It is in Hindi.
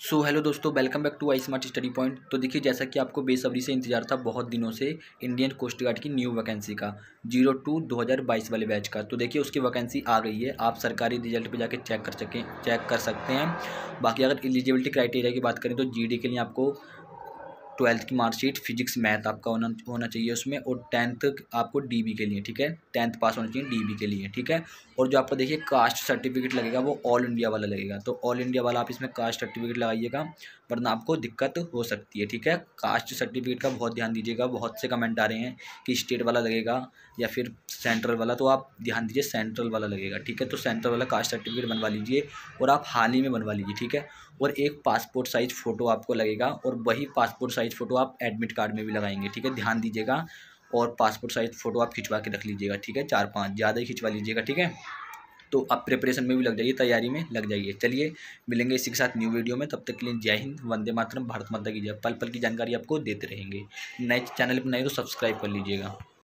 सो हेलो दोस्तों welcome back to I smart study point तो देखिए, जैसा कि आपको बेसब्री से इंतज़ार था बहुत दिनों से इंडियन कोस्ट गार्ड की न्यू वैकेंसी का ज़ीरो टू दो हज़ार बाईस वाले बैच का। तो देखिए, उसकी वैकेंसी आ गई है। आप सरकारी रिज़ल्ट पे जाके चेक कर सकें चेक कर सकते हैं। बाकी अगर एलिजिबिलिटी क्राइटेरिया की बात करें तो जीडी के लिए आपको ट्वेल्थ की मार्कशीट, फिजिक्स, मैथ आपका होना होना चाहिए उसमें और टेंथ आपको डीबी के लिए, ठीक है? टेंथ पास होना चाहिए डीबी के लिए, ठीक है? और जो आपको देखिए कास्ट सर्टिफिकेट लगेगा वो ऑल इंडिया वाला लगेगा तो ऑल इंडिया वाला आप इसमें कास्ट सर्टिफिकेट लगाइएगा, वरना आपको दिक्कत हो सकती है, ठीक है? कास्ट सर्टिफिकेट का बहुत ध्यान दीजिएगा, बहुत से कमेंट आ रहे हैं कि स्टेट वाला लगेगा या फिर सेंट्रल वाला तो आप ध्यान दीजिए सेंट्रल वाला लगेगा, ठीक है? तो सेंट्रल वाला कास्ट सर्टिफिकेट बनवा लीजिए और आप हाल ही में बनवा लीजिए, ठीक है? और एक पासपोर्ट साइज़ फ़ोटो आपको लगेगा और वही पासपोर्ट साइज़ फ़ोटो आप एडमिट कार्ड में भी लगाएँगे, ठीक है? ध्यान दीजिएगा और पासपोर्ट साइज़ फ़ोटो आप खिंचवा के रख लीजिएगा, ठीक है? चार पाँच, ज़्यादा ही खिंचवा लीजिएगा, ठीक है? तो आप प्रिपरेशन में भी लग जाइए, तैयारी में लग जाइए। चलिए, मिलेंगे इसी के साथ न्यू वीडियो में। तब तक के लिए जय हिंद, वंदे मातरम, भारत माता की जय। पल पल की जानकारी आपको देते रहेंगे। नए चैनल पर नए तो सब्सक्राइब कर लीजिएगा।